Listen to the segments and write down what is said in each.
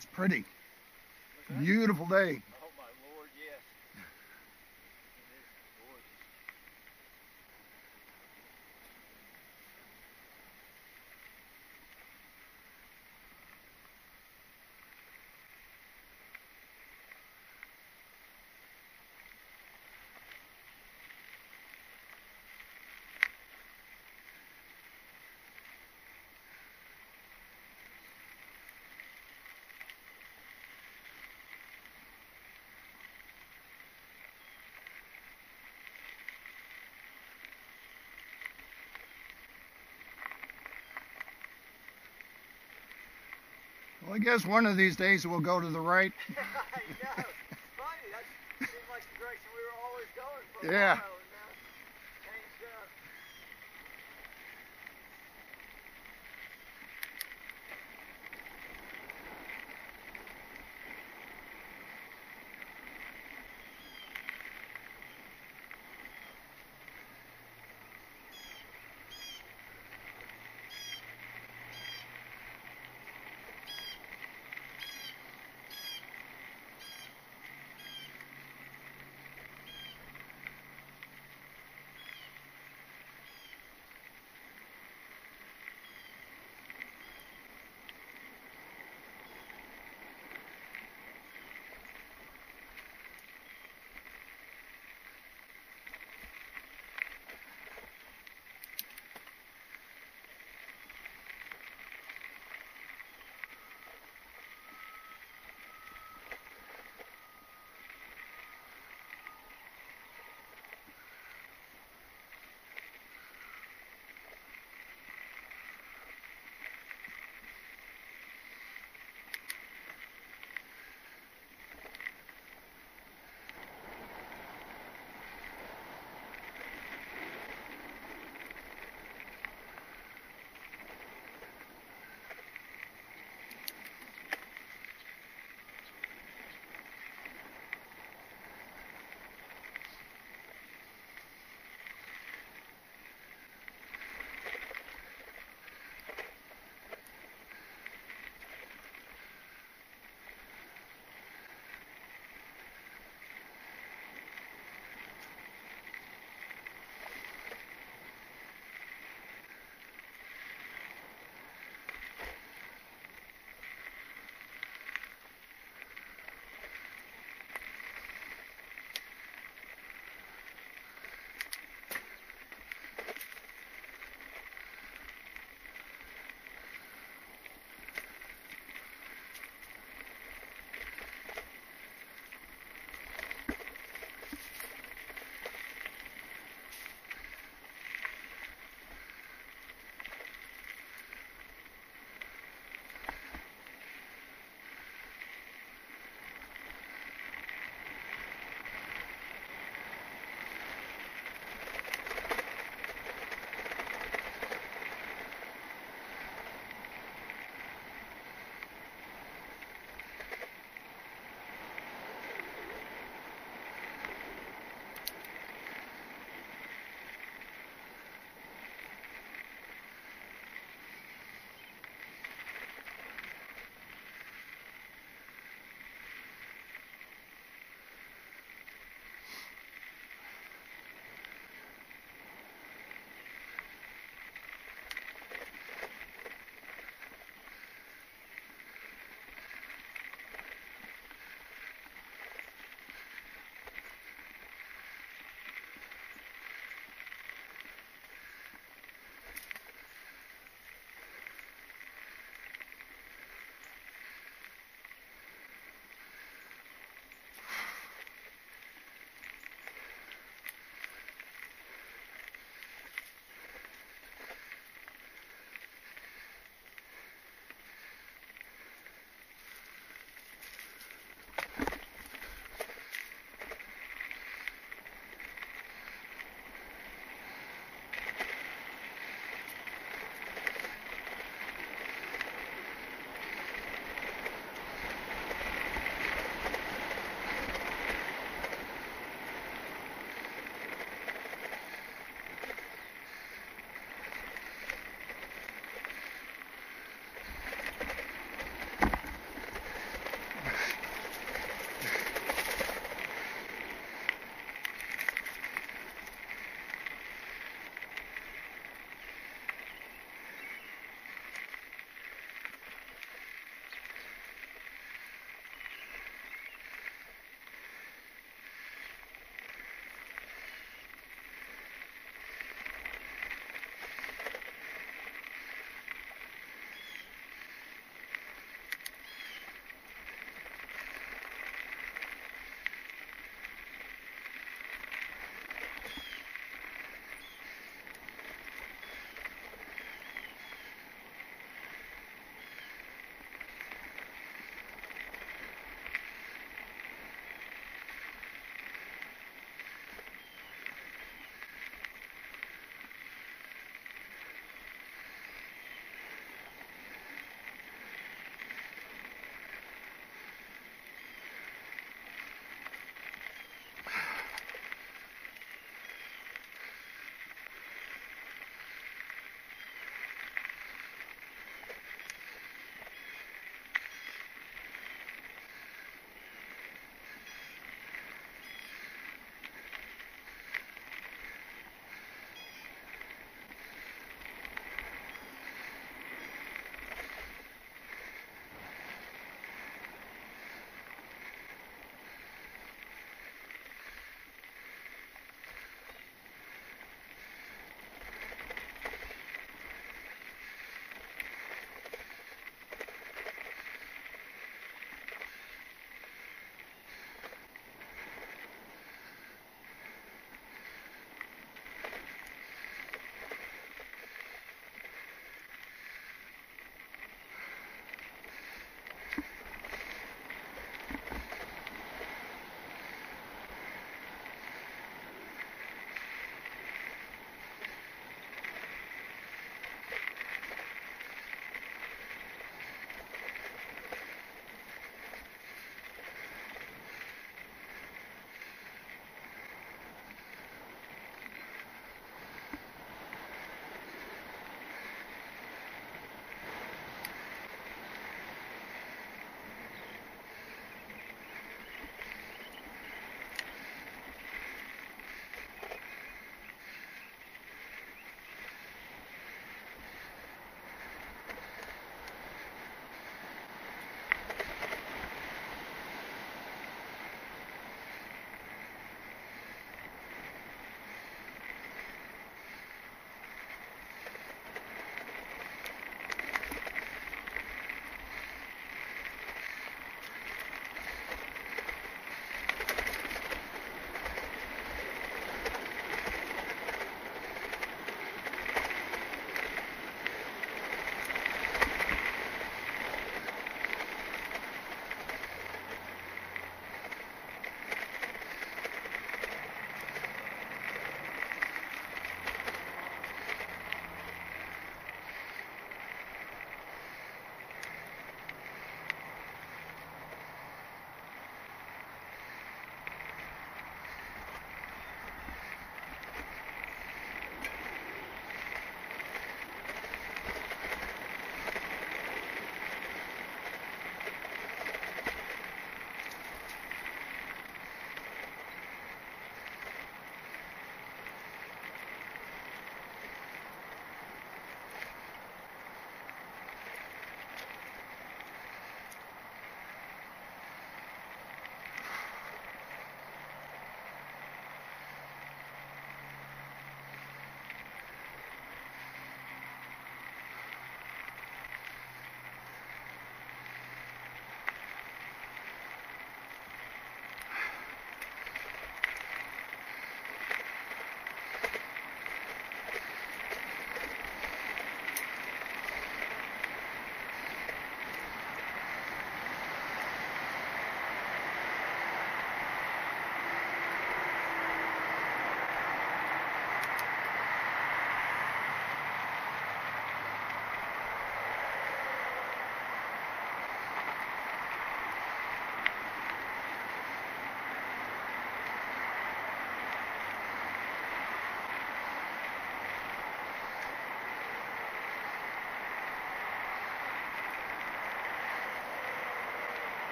It's pretty. Beautiful day. Well, I guess one of these days we'll go to the right. Know. It's funny. That seems like the direction we were always going for Yeah.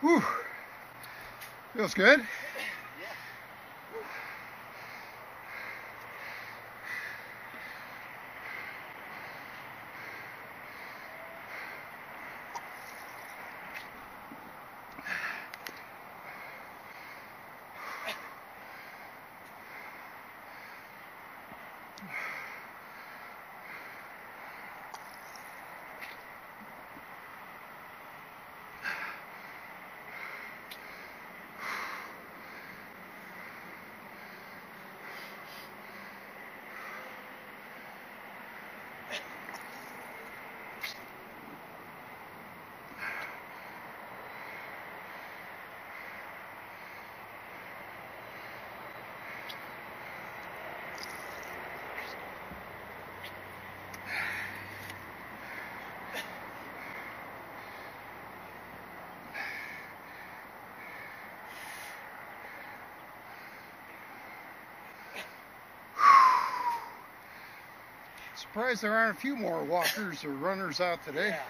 Whew. Feels good. Surprised there aren't a few more walkers or runners out today. Yeah,